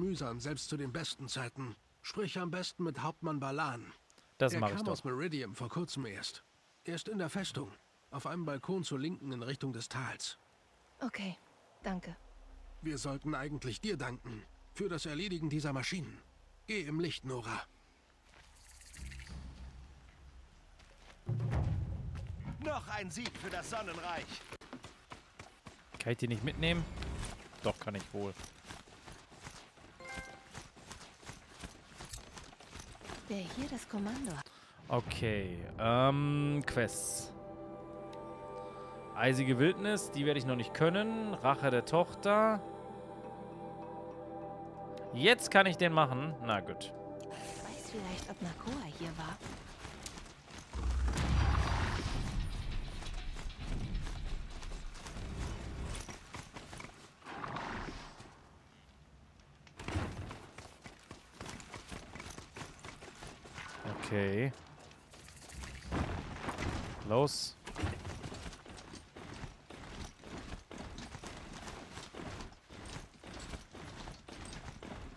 mühsam, selbst zu den besten Zeiten. Sprich am besten mit Hauptmann Balan. Das er mache ich kam doch. aus Meridian vor kurzem erst. Er ist in der Festung, auf einem Balkon zur Linken in Richtung des Tals. Okay, danke. Wir sollten eigentlich dir danken für das Erledigen dieser Maschinen. Geh im Licht, Nora. Noch ein Sieg für das Sonnenreich. Kann ich die nicht mitnehmen? Doch, kann ich wohl. Wer hier das Kommando hat. Okay, ähm, Quests. Eisige Wildnis, die werde ich noch nicht können. Rache der Tochter. Jetzt kann ich den machen. Na gut. Weiß vielleicht, ob Nakoa hier war. Okay. Los.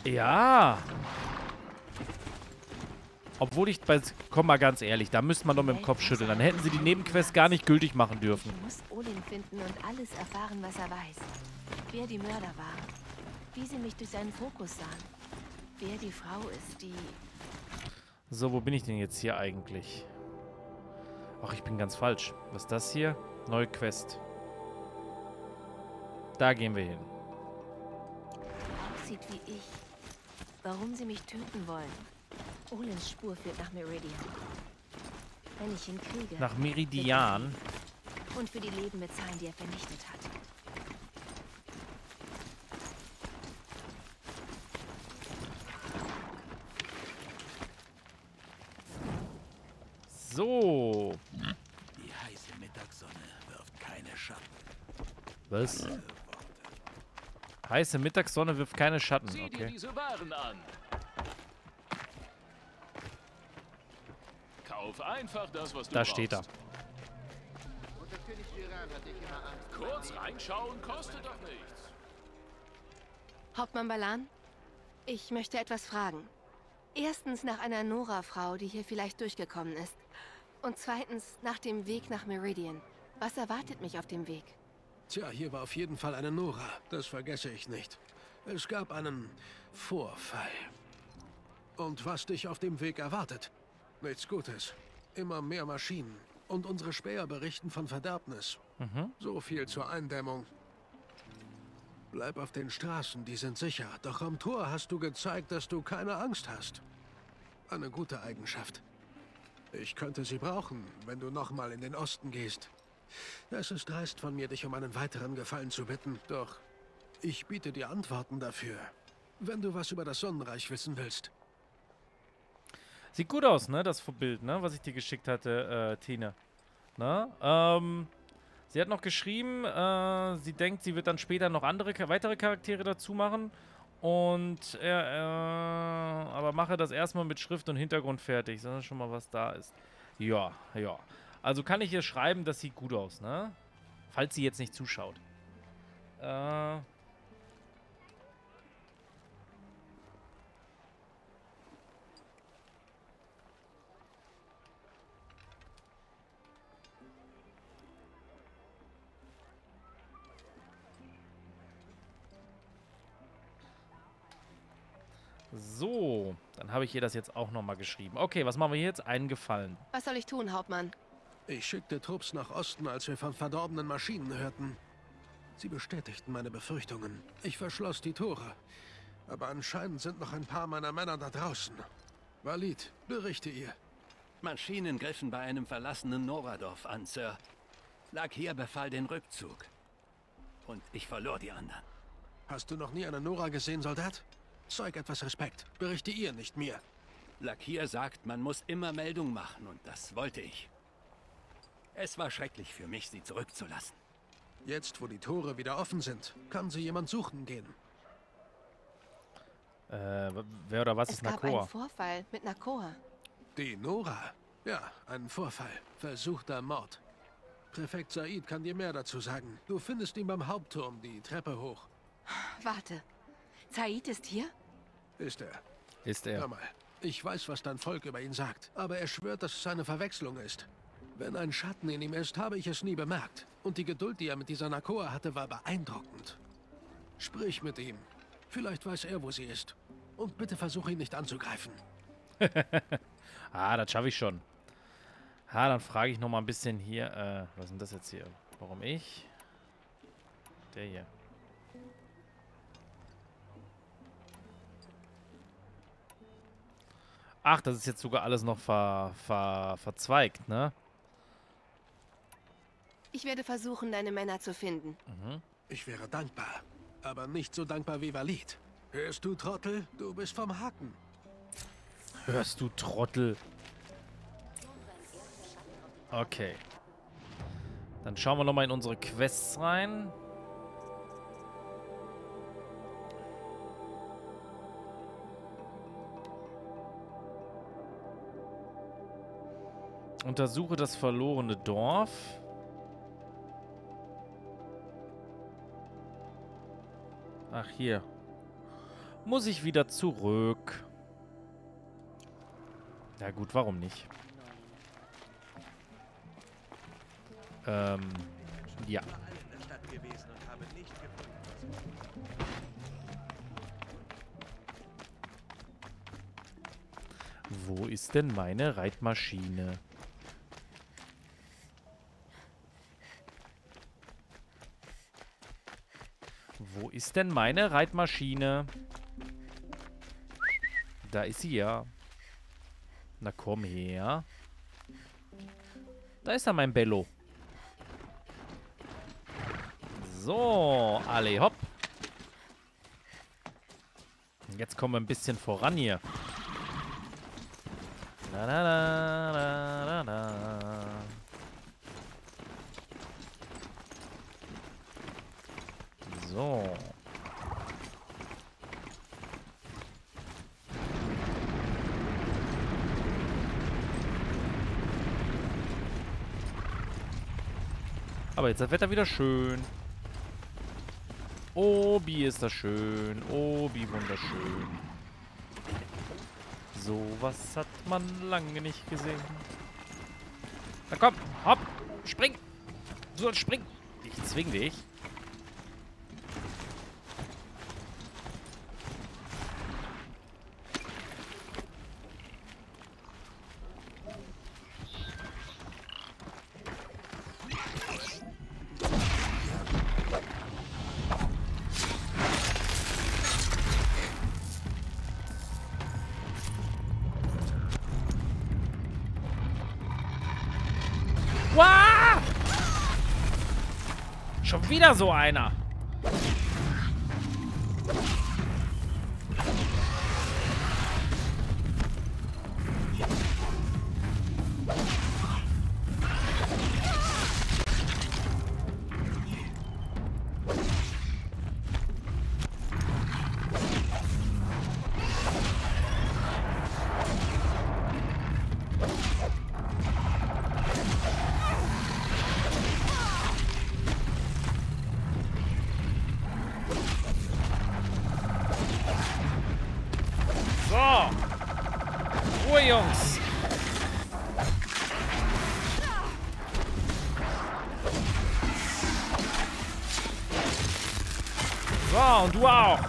Ja. Obwohl ich bei... Komm mal ganz ehrlich, da müsste man doch mit dem Kopf schütteln. Dann hätten sie die Nebenquest gar nicht gültig machen dürfen. Ich muss Olin finden und alles erfahren, was er weiß. Wer die Mörder waren. Wie sie mich durch seinen Fokus sahen. Wer die Frau ist, die... So, wo bin ich denn jetzt hier eigentlich? Ach, ich bin ganz falsch. Was ist das hier? Neue Quest. Da gehen wir hin. aussieht wie ich. Warum sie mich töten wollen. Olins Spur führt nach Meridian. Wenn ich ihn kriege... Nach Meridian. Und für die Leben bezahlen, die er vernichtet hat. So. Die heiße Mittagssonne wirft keine Schatten. Was? Heiße Mittagssonne wirft keine Schatten. Sieh dir Okay. diese Waren an. Kauf einfach das, was du Da brauchst. steht er. Kurz reinschauen kostet doch nichts. Hauptmann Balan, ich möchte etwas fragen. Erstens nach einer Nora-Frau, die hier vielleicht durchgekommen ist. Und zweitens nach dem Weg nach Meridian. Was erwartet mich auf dem Weg? Tja, hier war auf jeden Fall eine Nora. Das vergesse ich nicht. Es gab einen Vorfall. Und was dich auf dem Weg erwartet? Nichts Gutes. Immer mehr Maschinen. Und unsere Späher berichten von Verderbnis. So viel zur Eindämmung. Bleib auf den Straßen, die sind sicher. Doch am Tor hast du gezeigt, dass du keine Angst hast. Eine gute Eigenschaft. Ich könnte sie brauchen, wenn du nochmal in den Osten gehst. Es ist dreist von mir, dich um einen weiteren Gefallen zu bitten, doch ich biete dir Antworten dafür. Wenn du was über das Sonnenreich wissen willst. Sieht gut aus, ne? Das Bild, ne? Was ich dir geschickt hatte, äh, Tine. Ne? Ähm, sie hat noch geschrieben, äh, sie denkt, sie wird dann später noch andere, weitere Charaktere dazu machen. Und, äh, äh, aber mache das erstmal mit Schrift und Hintergrund fertig, sondern schon mal was da ist. Ja, ja. Also kann ich ihr schreiben, das sieht gut aus, ne? Falls sie jetzt nicht zuschaut. Äh, So, dann habe ich ihr das jetzt auch nochmal geschrieben. Okay, was machen wir hier jetzt? Einen Gefallen. Was soll ich tun, Hauptmann? Ich schickte Trupps nach Osten, als wir von verdorbenen Maschinen hörten. Sie bestätigten meine Befürchtungen. Ich verschloss die Tore. Aber anscheinend sind noch ein paar meiner Männer da draußen. Walid, berichte ihr. Maschinen griffen bei einem verlassenen Noradorf an, Sir. Lakia befahl den Rückzug. Und ich verlor die anderen. Hast du noch nie eine Nora gesehen, Soldat? Zeug etwas Respekt. Berichte ihr, nicht mir. Lakia sagt, man muss immer Meldung machen und das wollte ich. Es war schrecklich für mich, sie zurückzulassen. Jetzt, wo die Tore wieder offen sind, kann sie jemand suchen gehen. Äh, wer oder was es ist gab Nakoa? einen Vorfall mit Nakoa. Die Nora? Ja, ein Vorfall. Versuchter Mord. Präfekt Said kann dir mehr dazu sagen. Du findest ihn beim Hauptturm, die Treppe hoch. Warte. Zaid ist hier? Ist er. Ist Hör er. mal, ich weiß, was dein Volk über ihn sagt, aber er schwört, dass es eine Verwechslung ist. Wenn ein Schatten in ihm ist, habe ich es nie bemerkt. Und die Geduld, die er mit dieser Nakoa hatte, war beeindruckend. Sprich mit ihm. Vielleicht weiß er, wo sie ist. Und bitte versuche ihn nicht anzugreifen. Ah, das schaffe ich schon. Ah, dann frage ich noch mal ein bisschen hier. Äh, was ist denn das jetzt hier? Warum ich? Der hier. Ach, das ist jetzt sogar alles noch ver, ver, verzweigt, ne? Ich werde versuchen, deine Männer zu finden. Ich wäre dankbar. Aber nicht so dankbar wie Walid. Hörst du, Trottel? Du bist vom Haken. Hörst du, Trottel? Okay. Dann schauen wir nochmal in unsere Quests rein. Untersuche das verlorene Dorf. Ach, hier. Muss ich wieder zurück. Ja gut, warum nicht? Ähm, ja. Wo ist denn meine Reitmaschine? Wo ist denn meine Reitmaschine? Da ist sie ja. Na komm her. Da ist er, mein Bello. So, alle hopp. Jetzt kommen wir ein bisschen voran hier. Na, na, na, na. So. Aber jetzt ist das Wetter wieder schön. Obi ist das schön. Obi wunderschön. So was hat man lange nicht gesehen. Na komm, hopp, spring. Du sollst springen. Ich zwing dich. Wieder so einer. Jungs. So, und du auch.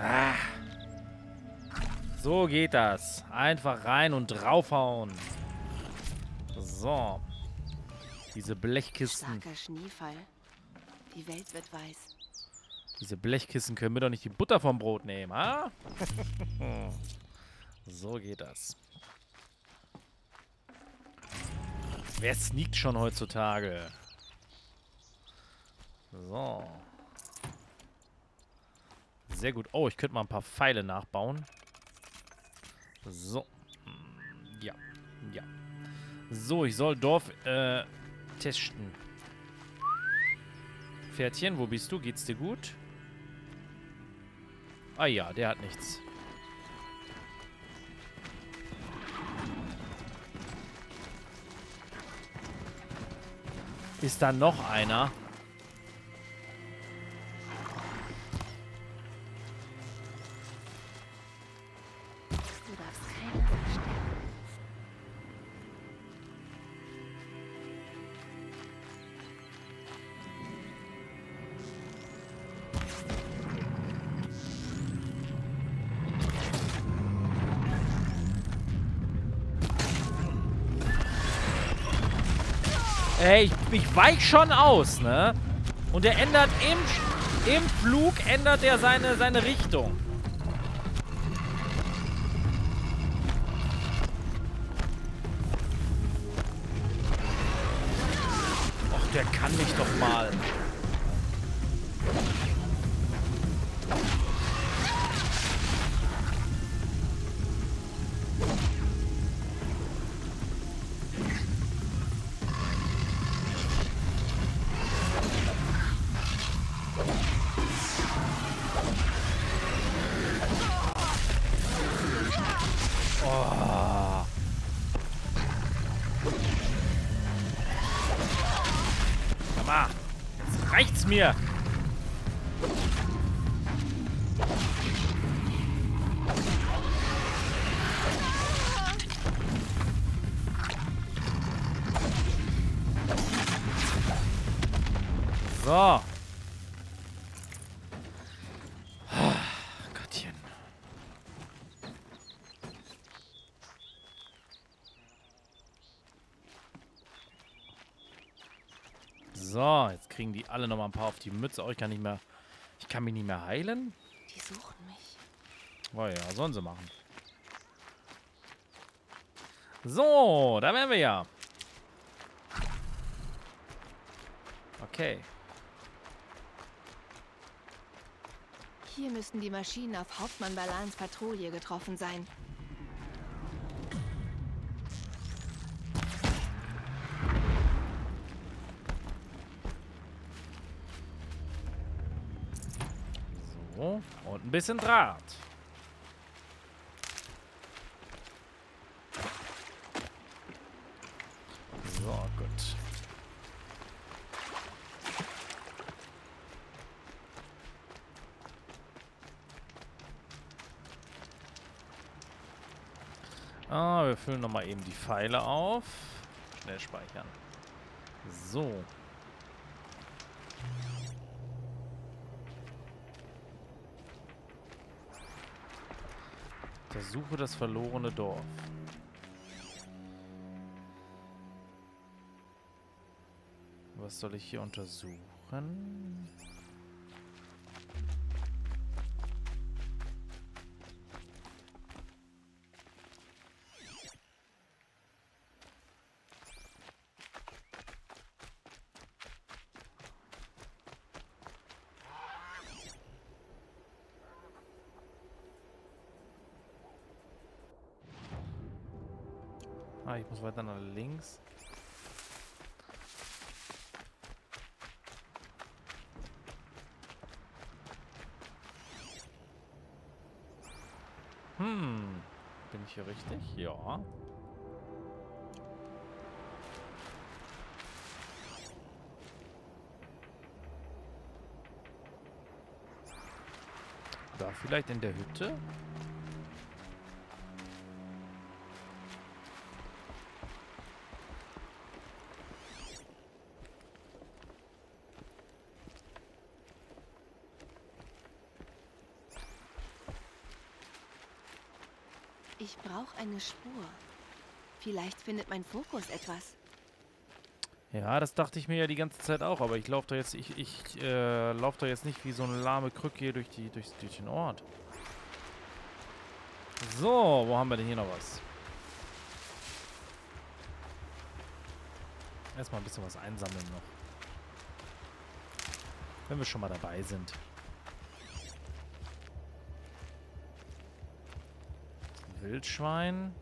Ah. So geht das. Einfach rein und draufhauen. So. Diese Blechkisten. Starker Schneefall. Die Welt wird weiß. Diese Blechkissen können mir doch nicht die Butter vom Brot nehmen, ha? so geht das. Wer sneakt schon heutzutage? So. Sehr gut. Oh, ich könnte mal ein paar Pfeile nachbauen. So. Mm, Ja. Ja. So, ich soll Dorf äh, testen. Pferdchen, wo bist du? Geht's dir gut? Ah ja, der hat nichts. Ist da noch einer? Weich schon aus, ne? Und er ändert im, im Flug, ändert er seine, seine Richtung. Och, der kann mich doch mal. So, jetzt kriegen die alle noch mal ein paar auf die Mütze. Oh, ich kann nicht mehr. Ich kann mich nicht mehr heilen. Die suchen mich. Oh ja, sollen sie machen. So, da wären wir ja. Okay. Hier müssen die Maschinen auf Hauptmann Balans Patrouille getroffen sein. So, und ein bisschen Draht. So, gut. Ah, wir füllen nochmal eben die Pfeile auf. Schnell speichern. So. Untersuche das verlorene Dorf. Was soll ich hier untersuchen? Ah, ich muss weiter nach links. Hm. Bin ich hier richtig? Ja. Da vielleicht in der Hütte? Ich brauche eine Spur. Vielleicht findet mein Fokus etwas. Ja, das dachte ich mir ja die ganze Zeit auch, aber ich laufe da jetzt, ich, ich äh, laufe da jetzt nicht wie so eine lahme Krücke hier durch, die, durch, durch den Ort. So, wo haben wir denn hier noch was? Erstmal ein bisschen was einsammeln noch. Wenn wir schon mal dabei sind. Wildschwein.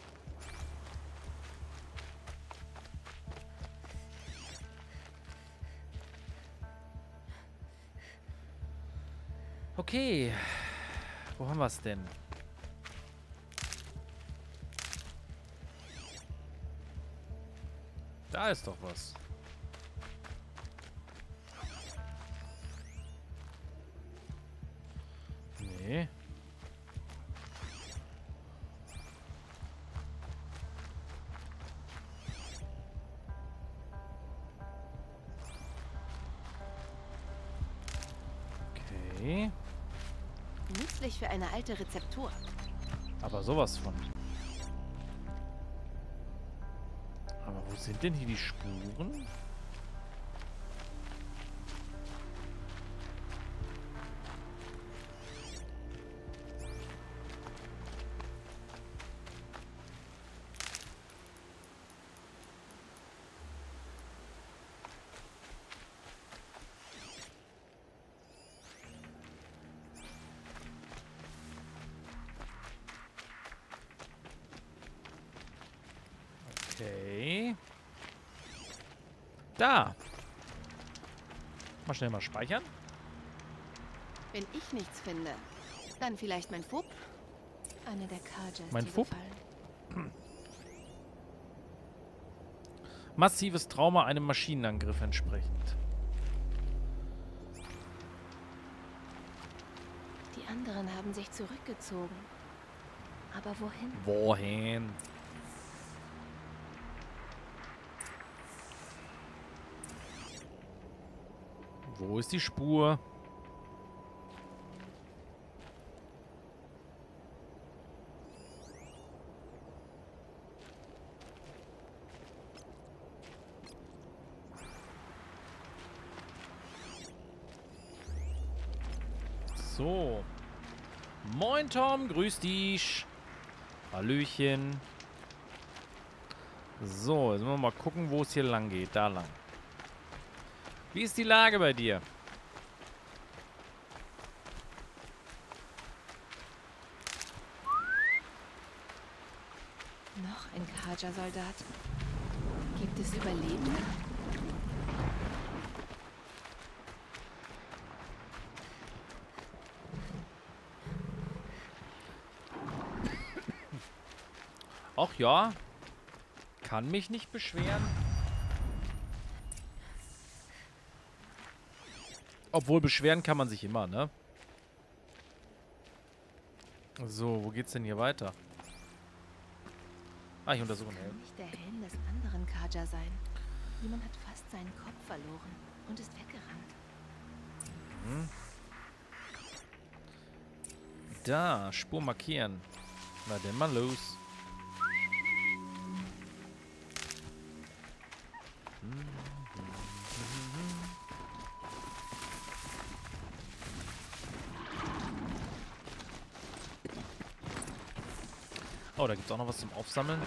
Okay. Wo haben wir es denn? Da ist doch was. Alte Rezeptur. Aber sowas von. Aber wo sind denn hier die Spuren? Da. Mal schnell mal speichern. Wenn ich nichts finde, dann vielleicht mein Fub? Eine der Kaja Mein Fub? gefallen. Massives Trauma einem Maschinenangriff entsprechend. Die anderen haben sich zurückgezogen. Aber wohin? Wohin? Wo ist die Spur? So. Moin Tom, grüß dich. Hallöchen. So, jetzt müssen wir mal gucken, wo es hier lang geht. Da lang. Wie ist die Lage bei dir? Noch ein Kaja-Soldat. Gibt es Überlebende? Ach ja. Kann mich nicht beschweren. Obwohl beschweren kann man sich immer, ne? So, wo geht's denn hier weiter? Ah, ich untersuche einen Kann Helm. nicht der Helm des anderen Kaja sein. Jemand hat fast seinen Kopf verloren und ist weggerannt. Da, Spur markieren. Na denn mal los. Oh, da gibt es auch noch was zum Aufsammeln.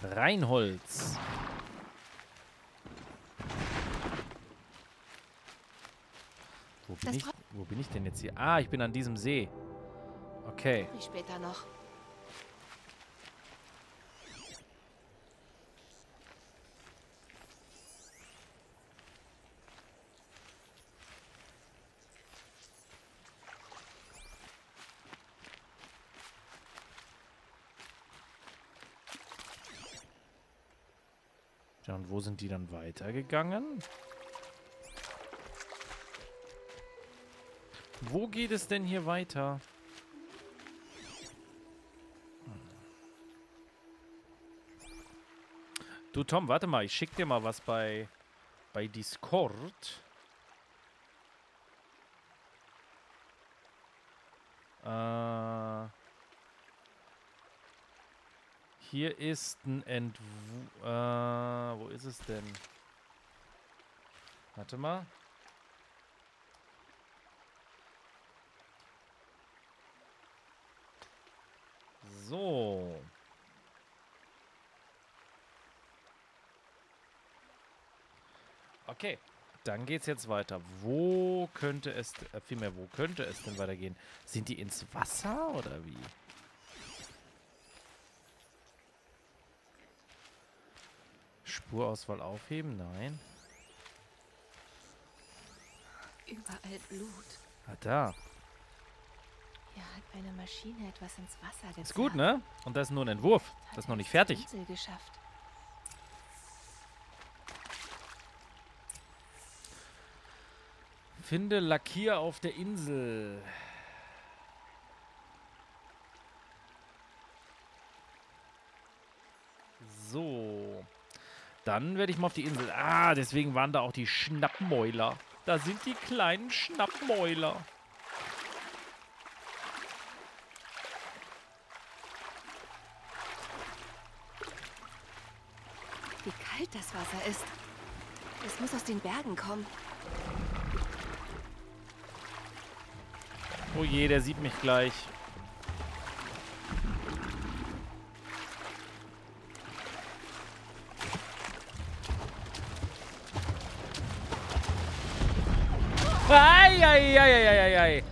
Reinholz. Wo bin, ich, wo bin ich denn jetzt hier? Ah, ich bin an diesem See. Okay. Wie später noch. Ja, und wo sind die dann weitergegangen? Wo geht es denn hier weiter? Du Tom, warte mal, ich schick dir mal was bei bei Discord. Äh, hier ist ein Entwurf. Äh, wo ist es denn? Warte mal. So. Okay, dann geht's jetzt weiter. Wo könnte es, äh, vielmehr, wo könnte es denn weitergehen? Sind die ins Wasser oder wie? Spurauswahl aufheben? Nein. Überall Blut. Ah, da. Hier hat eine Maschine etwas ins Wasser gezerrt. Ist gut, ne? Und das ist nur ein Entwurf. Das ist noch nicht fertig. Insel geschafft. Finde Lackier auf der Insel. So. Dann werde ich mal auf die Insel. Ah, deswegen waren da auch die Schnappmäuler. Da sind die kleinen Schnappmäuler. Wie kalt das Wasser ist. Es muss aus den Bergen kommen. Oh je, der sieht mich gleich. Ei, ei, ei, ei, ei, ei.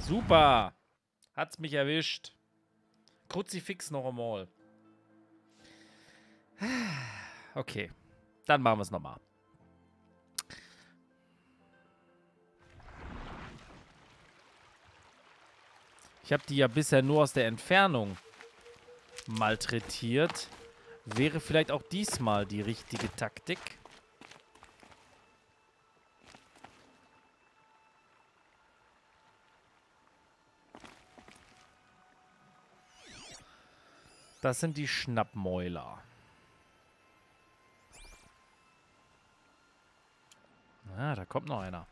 Super. Hat's mich erwischt. Kruzifix noch einmal. Okay. Dann machen wir es nochmal. Ich habe die ja bisher nur aus der Entfernung malträtiert. Wäre vielleicht auch diesmal die richtige Taktik. Das sind die Schnappmäuler. Ah, da kommt noch einer.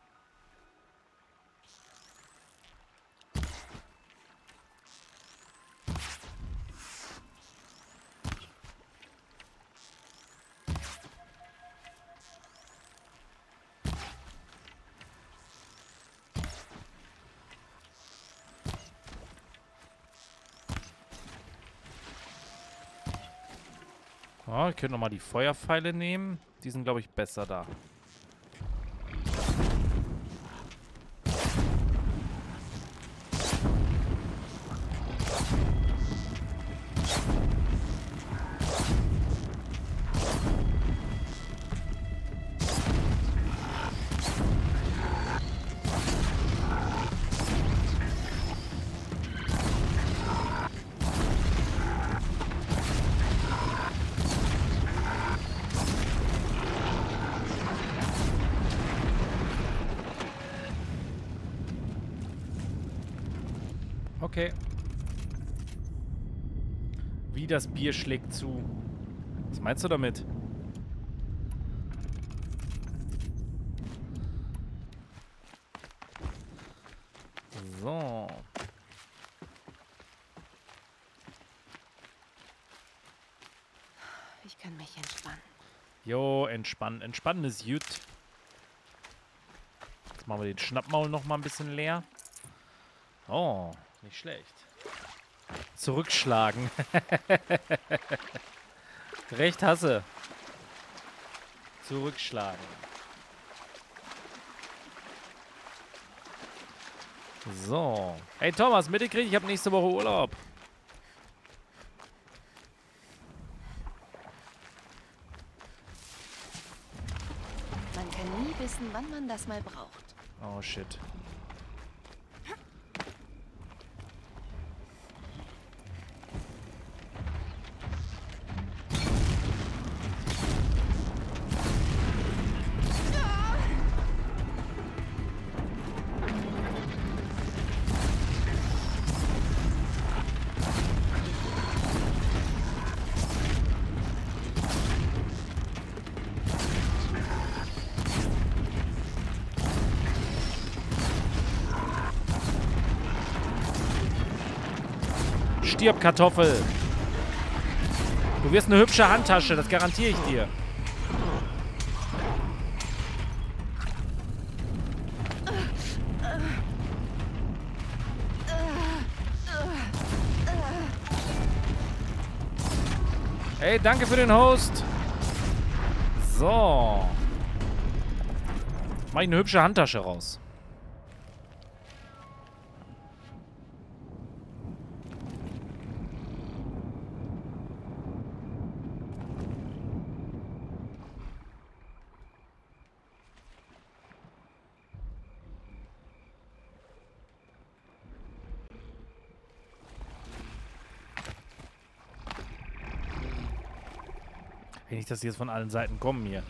Ich könnte nochmal die Feuerpfeile nehmen. Die sind, glaube ich, besser da. Okay. Wie das Bier schlägt zu. Was meinst du damit? So. Ich kann mich entspannen. Jo, entspannen. Entspannen ist gut. Jetzt machen wir den Schnappmaul noch mal ein bisschen leer. Oh, nicht schlecht. Zurückschlagen. Recht hasse. Zurückschlagen. So. Hey Thomas, mitgekriegt, ich habe nächste Woche Urlaub. Man kann nie wissen, wann man das mal braucht. Oh shit. Stirb, Kartoffel. Du wirst eine hübsche Handtasche, das garantiere ich dir. Hey, danke für den Host. So. Mach ich eine hübsche Handtasche raus. Wenn nicht, dass die jetzt von allen Seiten kommen hier.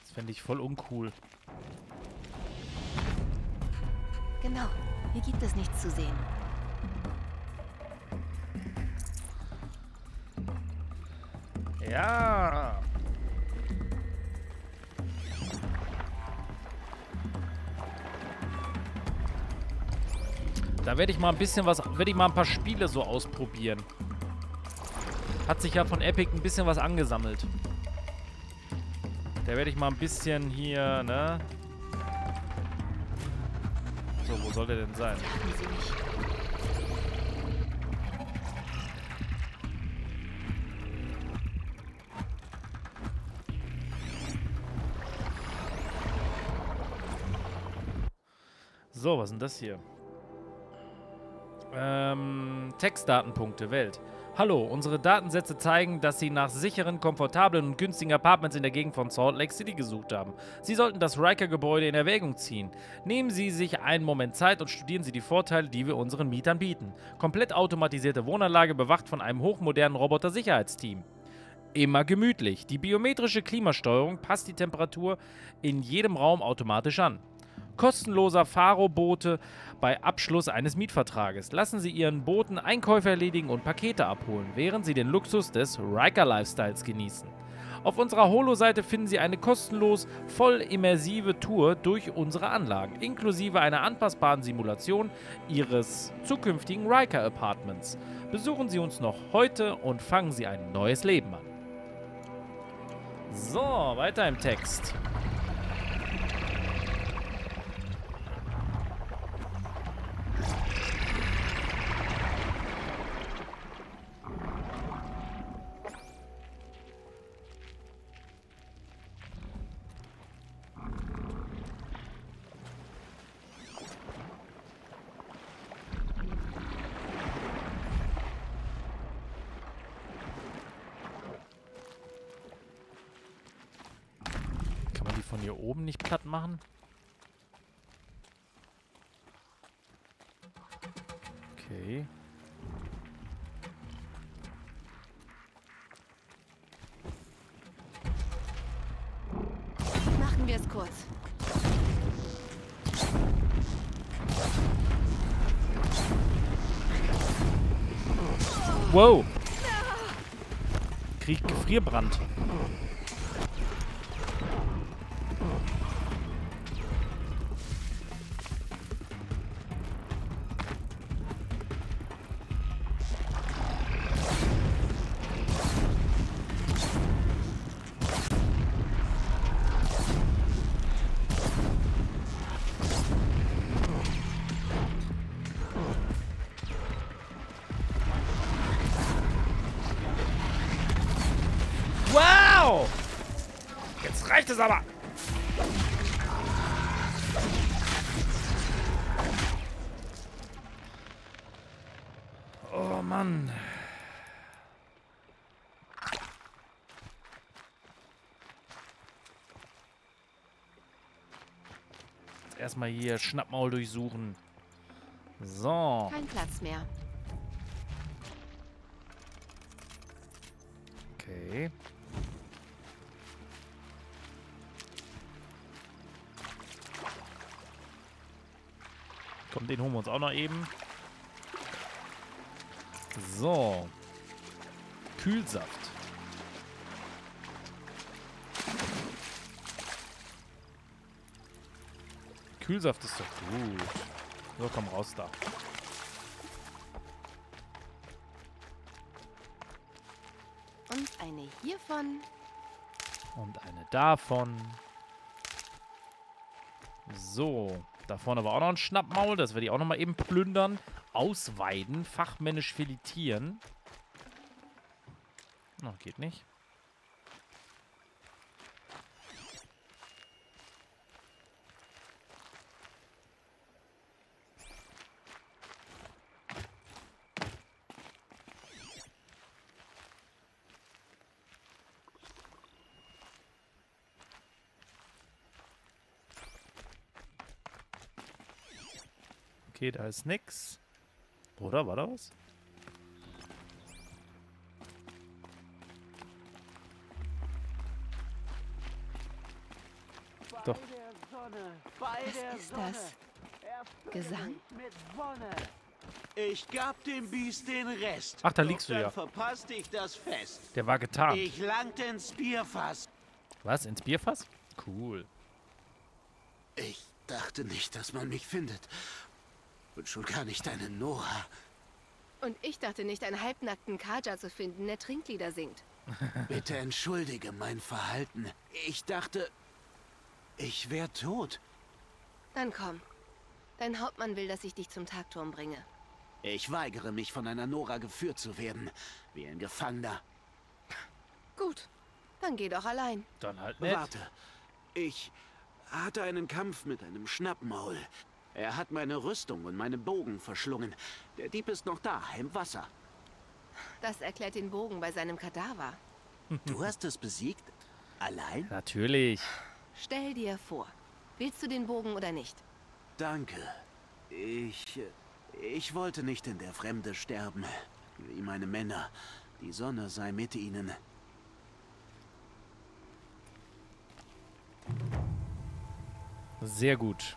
Das fände ich voll uncool. Genau. Hier gibt es nichts zu sehen. Ja. Da werde ich mal ein bisschen was, werde ich mal ein paar Spiele so ausprobieren. Hat sich ja von Epic ein bisschen was angesammelt. Da werde ich mal ein bisschen hier, ne? So, wo soll der denn sein? So, was ist denn das hier? Ähm, Textdatenpunkte, Welt. Hallo, unsere Datensätze zeigen, dass Sie nach sicheren, komfortablen und günstigen Apartments in der Gegend von Salt Lake City gesucht haben. Sie sollten das Riker-Gebäude in Erwägung ziehen. Nehmen Sie sich einen Moment Zeit und studieren Sie die Vorteile, die wir unseren Mietern bieten. Komplett automatisierte Wohnanlage bewacht von einem hochmodernen Roboter-Sicherheitsteam. Immer gemütlich. Die biometrische Klimasteuerung passt die Temperatur in jedem Raum automatisch an. Kostenloser Faro-Boote bei Abschluss eines Mietvertrages. Lassen Sie Ihren Booten Einkäufe erledigen und Pakete abholen, während Sie den Luxus des Riker-Lifestyles genießen. Auf unserer Holo-Seite finden Sie eine kostenlos voll immersive Tour durch unsere Anlagen, inklusive einer anpassbaren Simulation Ihres zukünftigen Riker-Apartments. Besuchen Sie uns noch heute und fangen Sie ein neues Leben an. So, weiter im Text. Kann man die von hier oben nicht platt machen? Okay. Machen wir es kurz. Wow! Krieg Gefrierbrand. Mann. Jetzt erstmal hier Schnappmaul durchsuchen. So. Kein Platz mehr. Okay. Komm, den holen wir uns auch noch eben. So. Kühlsaft. Kühlsaft ist doch gut. So, komm raus da. Und eine hiervon. Und eine davon. So. Da vorne war auch noch ein Schnappmaul. Das werde ich auch noch mal eben plündern. Ausweiden. Fachmännisch filetieren. Noch geht nicht. Okay, da ist nix. Oder war da was? Doch. Was ist das? Gesang? Ich gab dem Biest den Rest. Ach, da Doch liegst du ja. verpasste ich das Fest. Der war getarnt. Ich langte ins Bierfass. Was? Ins Bierfass? Cool. Ich dachte nicht, dass man mich findet. Und schon gar nicht eine Nora. Und ich dachte nicht, einen halbnackten Kaja zu finden, der Trinklieder singt. Bitte entschuldige mein Verhalten. Ich dachte, ich wäre tot. Dann komm. Dein Hauptmann will, dass ich dich zum Tagturm bringe. Ich weigere mich, von einer Nora geführt zu werden. Wie ein Gefangener. Gut. Dann geh doch allein. Dann halt nett. Warte. Ich hatte einen Kampf mit einem Schnappmaul. Er hat meine Rüstung und meinen Bogen verschlungen. Der Dieb ist noch da, im Wasser. Das erklärt den Bogen bei seinem Kadaver. Du hast es besiegt? Allein? Natürlich. Stell dir vor. Willst du den Bogen oder nicht? Danke. Ich. Ich wollte nicht in der Fremde sterben. Wie meine Männer. Die Sonne sei mit ihnen. Sehr gut.